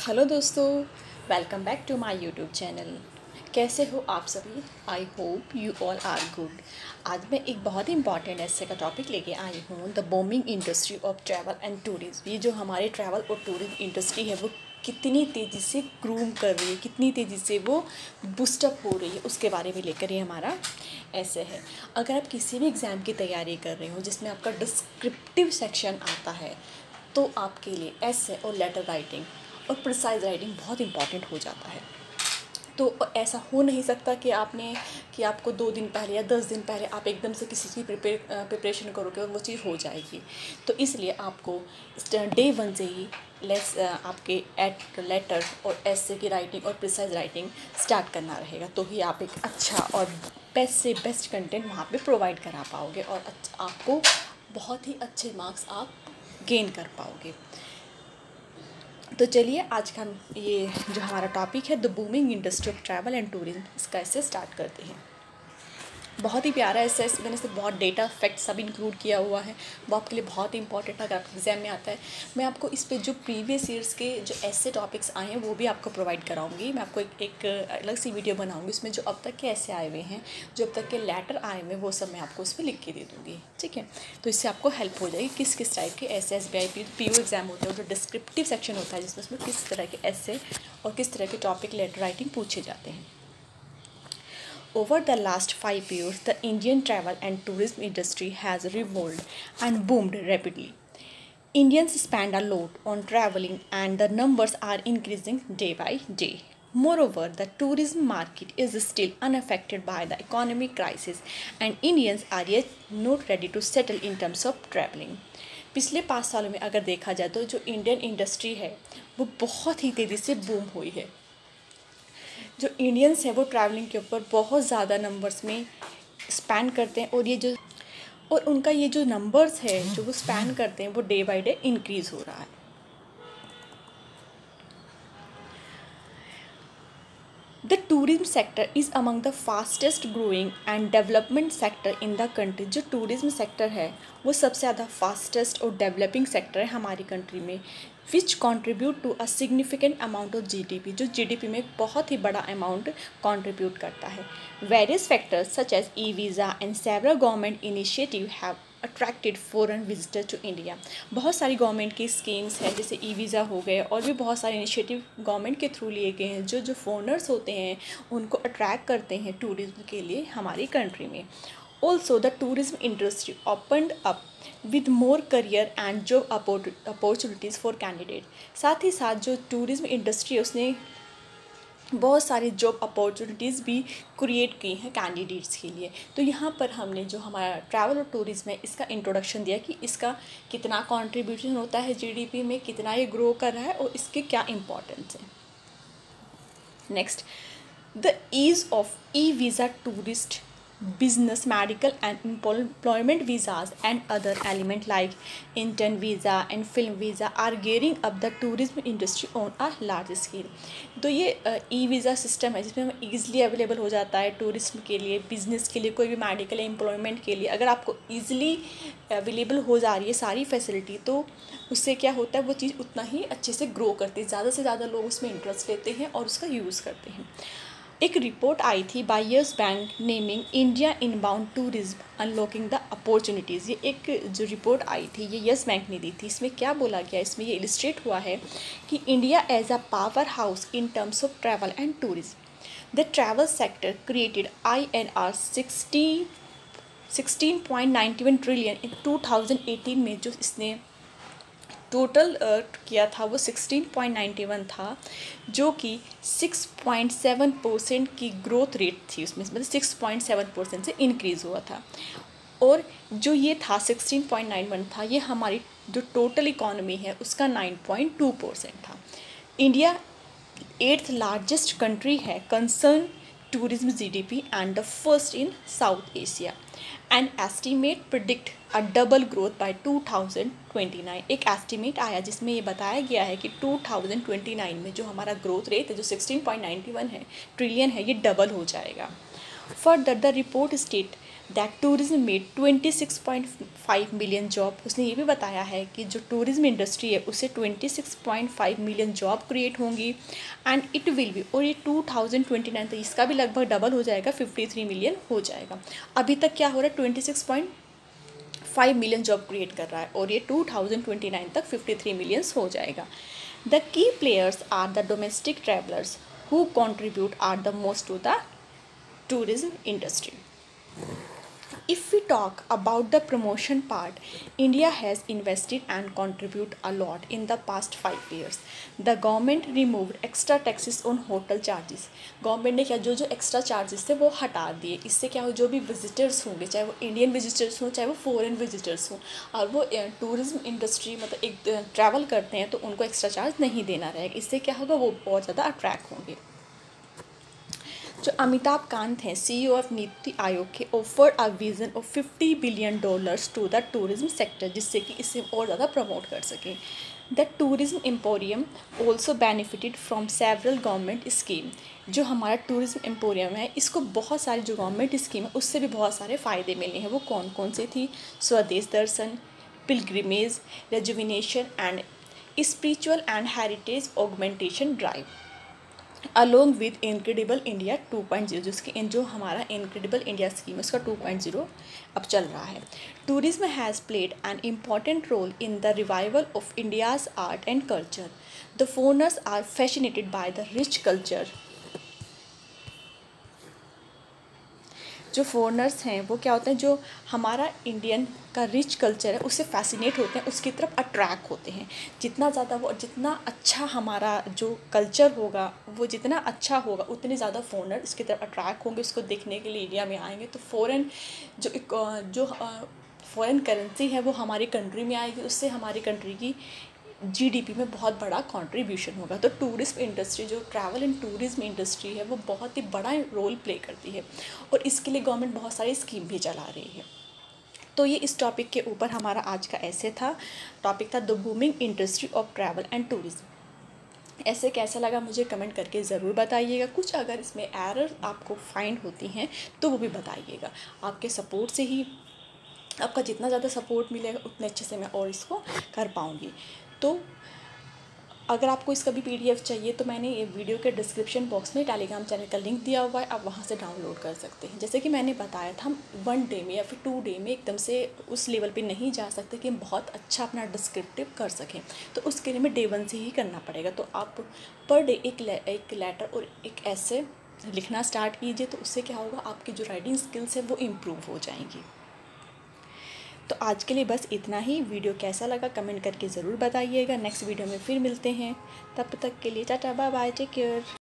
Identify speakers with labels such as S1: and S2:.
S1: Hello दोस्तों welcome back to my YouTube channel कैसे हो आप सभी? I hope you all are good आज मैं एक बहुत ही इंपॉर्टेंट ऐसे का टॉपिक लेके आई हूँ the booming industry of travel and tourism ये जो हमारे ट्रैवल और टूरिज़्म इंडस्ट्री है, वो कितनी तेज़ी से ग्रूम कर रही है, कितनी तेज़ी से वो बूस्टअप हो रही है, उसके बारे में लेकर ये हमारा ऐसे है। अगर आप किसी भी एग्ज़ाम की तैयारी कर रहे हो, जिसमें आपका डिस्क्रिप्टिव सेक्शन आता है तो आपके लिए ऐसे और लेटर राइटिंग और प्रिसाइज राइटिंग बहुत इंपॉर्टेंट हो जाता है। तो ऐसा हो नहीं सकता कि आपने, कि आपको दो दिन पहले या दस दिन पहले आप एकदम से किसी की प्रिपेयर प्रिपरेशन करोगे और वो चीज़ हो जाएगी। तो इसलिए आपको डे वन से ही लेस आपके एट लेटर और ऐसे की राइटिंग और प्रिसाइज राइटिंग स्टार्ट करना रहेगा। तो ही आप एक अच्छा और बेस्ट से बेस्ट कंटेंट वहाँ पे प्रोवाइड करा पाओगे और आपको बहुत ही अच्छे मार्क्स आप गेन कर पाओगे। तो चलिए, आज का ये जो हमारा टॉपिक है the booming industry of travel and tourism इसका ऐसे स्टार्ट करते हैं। बहुत ही प्यारा ऐसे मैंने इसे बहुत डेटा फैक्ट सब इंक्लूड किया हुआ है। वो आपके लिए बहुत ही इंपॉर्टेंट अगर आपके एग्ज़ाम में आता है। मैं आपको इस पर जो प्रीवियस ईयर्स के जो ऐसे टॉपिक्स आए हैं वो भी आपको प्रोवाइड कराऊँगी। मैं आपको एक, एक अलग सी वीडियो बनाऊँगी उसमें जो अब तक के ऐसे आए हुए हैं जो अब तक के लेटर आए हुए वो सब मैं आपको उस पर लिख के दे दूँगी। ठीक है? तो इससे आपको हेल्प हो जाएगी किस किस टाइप के ऐसे S B I P P exam होते हैं जो डिस्क्रिप्टिव सेक्शन होता है जिसमें उसमें किस तरह के ऐसे और किस तरह के टॉपिक लेटर राइटिंग पूछे जाते हैं। Over the last five years, the Indian travel and tourism industry has revolved and boomed rapidly. Indians spend a lot on traveling and the numbers are increasing day by day. Moreover, the tourism market is still unaffected by the economic crisis and Indians are yet not ready to settle in terms of traveling. पिछले पाँच सालों में अगर देखा जाए तो जो Indian industry है वो बहुत ही तेज़ी से बूम हुई है जो इंडियंस हैं, वो ट्रैवलिंग के ऊपर बहुत ज़्यादा नंबर्स में स्पेंड करते हैं और ये जो, और उनका ये जो नंबर्स है, जो वो स्पेंड करते हैं, वो डे बाई डे इंक्रीज़ हो रहा है। The tourism sector is among the fastest growing and development sector in the country जो टूरिज़्म सेक्टर है, वो सबसे ज़्यादा फास्टेस्ट और डेवलपिंग सेक्टर है हमारी कंट्री में। Which contribute to a significant amount of G D P जो जी डी पी में बहुत ही बड़ा अमाउंट कॉन्ट्रीब्यूट करता है। Various factors such as e visa and several government initiative have attracted foreign visitor to India बहुत सारी government की schemes हैं, जैसे ई वीज़ा हो गए, और भी बहुत सारे इनिशिएटिव गवर्नमेंट के थ्रू लिए गए हैं, जो जो फॉरनर्स होते हैं, उनको अट्रैक्ट करते हैं टूरिज़्म के लिए हमारी कंट्री में। Also the tourism industry opened up with more career and job opportunities for candidate साथ ही साथ जो टूरिज़्म इंडस्ट्री है, उसने बहुत सारी जॉब अपॉर्चुनिटीज़ भी क्रिएट की हैं कैंडिडेट्स के लिए। तो यहाँ पर हमने जो हमारा ट्रैवल और टूरिज़्म है, इसका इंट्रोडक्शन दिया कि इसका कितना कंट्रीब्यूशन होता है जीडीपी में, कितना ये ग्रो कर रहा है और इसके क्या इम्पोर्टेंस है। Next the ease of e visa tourist business, medical and employment visas and other element like intern visa and film visa are gearing up the tourism industry on a large scale. तो ये e visa system है जिसमें easily available हो जाता है tourism के लिए business के लिए कोई भी मेडिकल एम्प्लॉयमेंट के लिए। अगर आपको ईज़िली अवेलेबल हो जा रही है सारी फैसिलिटी तो उससे क्या होता है वो चीज़ उतना ही अच्छे से ग्रो करती है। ज़्यादा से ज़्यादा लोग उसमें इंटरेस्ट लेते हैं और उसका यूज़ करते हैं। एक रिपोर्ट आई थी by Yes Bank naming India inbound tourism unlocking the opportunities ये एक जो रिपोर्ट आई थी, ये यस बैंक ने दी थी। इसमें क्या बोला गया? इसमें ये इलिस्ट्रेट हुआ है कि India as a powerhouse in terms of travel and tourism the travel sector created I N R sixty sixteen point ninety one trillion in two thousand eighteen में जो इसने टोटल किया था वो सिक्सटीन पॉइंट नाइन्टी वन था, जो कि six point seven percent की ग्रोथ रेट थी उसमें मतलब सिक्स पॉइंट सेवन परसेंट से इंक्रीज़ हुआ था। और जो ये था सिक्सटीन पॉइंट नाइन वन था, ये हमारी जो टोटल इकोनॉमी है उसका नाइन पॉइंट टू परसेंट था। इंडिया एट्थ लार्जेस्ट कंट्री है concern tourism GDP and the first in South Asia. And estimate predict a double growth by 2029 एक एस्टीमेट आया जिसमें ये बताया गया है कि 2029 में जो हमारा ग्रोथ रेट है, जो 16.91 है ट्रिलियन है, ये डबल हो जाएगा further the report state that tourism made twenty six point five million job उसने ये भी बताया है कि जो टूरिज़्म इंडस्ट्री है उससे twenty six point five million job create होंगी। एंड इट विल बी और ये टू थाउज़ेंड ट्वेंटी नाइन तक इसका भी लगभग डबल हो जाएगा फिफ्टी थ्री मिलियन हो जाएगा। अभी तक क्या हो रहा है? Twenty six point five million job create कर रहा है, और ये टू थाउज़ेंड ट्वेंटी नाइन तक फिफ्टी थ्री मिलियंस हो जाएगा। The key players are the domestic travellers who contribute are the most to the tourism industry. If we talk about the promotion part, India has invested and contributed a lot in the past five years. The government removed extra taxes on hotel charges. Government ने क्या जो जो extra charges थे वो हटा दिए इससे क्या हो जो भी विजिटर्स होंगे चाहे वो इंडियन विजिटर्स हों चाहे वो फॉरेन विजिटर्स हों और वो टूरिज़्म इंडस्ट्री मतलब एक ट्रैवल करते हैं तो उनको एक्स्ट्रा चार्ज नहीं देना रहेगा इससे क्या होगा वो बहुत ज़्यादा अट्रैक्ट होंगे जो अमिताभ कांत हैं सीईओ ऑफ़ नीति आयोग के offer a vision of fifty billion dollars to the tourism sector जिससे कि इसे और ज़्यादा प्रमोट कर सकें। The tourism emporium also benefited from several government scheme जो हमारा टूरिज़्म एम्पोरियम है, इसको बहुत सारी जो गवर्नमेंट स्कीम है, उससे भी बहुत सारे फ़ायदे मिले हैं। वो कौन कौन से थी? Swadesh Darshan pilgrimage rejuvenation and spiritual and heritage augmentation drive along with Incredible India two point zero जिसकी जो हमारा इनक्रेडिबल इंडिया स्कीम है, उसका टू पॉइंट ज़ीरो अब चल रहा है। Tourism has played an important role in the revival of India's art and culture the foreigners are fascinated by the rich culture जो फॉरनर्स हैं, वो क्या होते हैं, जो हमारा इंडियन का रिच कल्चर है, उससे फैसिनेट होते हैं, उसकी तरफ़ अट्रैक्ट होते हैं। जितना ज़्यादा वो, जितना अच्छा हमारा जो कल्चर होगा, वो जितना अच्छा होगा, उतने ज़्यादा फॉरनर उसकी तरफ़ अट्रैक्ट होंगे, उसको देखने के लिए इंडिया में आएँगे। तो फ़ॉरन जो जो फ़ॉरन करेंसी है, वो हमारी कंट्री में आएगी, उससे हमारी कंट्री की जीडीपी में बहुत बड़ा कंट्रीब्यूशन होगा। तो टूरिस्ट इंडस्ट्री जो ट्रैवल एंड टूरिज़्म इंडस्ट्री है, वो बहुत ही बड़ा रोल प्ले करती है। और इसके लिए गवर्नमेंट बहुत सारी स्कीम भी चला रही है। तो ये इस टॉपिक के ऊपर हमारा आज का ऐसे था। टॉपिक था the booming industry of travel and tourism ऐसे कैसा लगा मुझे कमेंट करके ज़रूर बताइएगा। कुछ अगर इसमें एरर आपको फाइंड होती हैं तो वो भी बताइएगा। आपके सपोर्ट से ही, आपका जितना ज़्यादा सपोर्ट मिलेगा, उतने अच्छे से मैं और इसको कर पाऊँगी। तो अगर आपको इसका भी पीडीएफ चाहिए तो मैंने ये वीडियो के डिस्क्रिप्शन बॉक्स में टेलीग्राम चैनल का लिंक दिया हुआ है आप वहाँ से डाउनलोड कर सकते हैं। जैसे कि मैंने बताया था हम वन डे में या फिर टू डे में एकदम से उस लेवल पे नहीं जा सकते कि हम बहुत अच्छा अपना डिस्क्रिप्टिव कर सकें। तो उसके लिए हमें डे वन से ही करना पड़ेगा। तो आप पर डे एक ले, एक लेटर और एक ऐसे लिखना स्टार्ट कीजिए तो उससे क्या होगा आपकी जो राइटिंग स्किल्स है वो इम्प्रूव हो जाएँगी। तो आज के लिए बस इतना ही। वीडियो कैसा लगा कमेंट करके ज़रूर बताइएगा। नेक्स्ट वीडियो में फिर मिलते हैं। तब तक के लिए tata bye bye take care.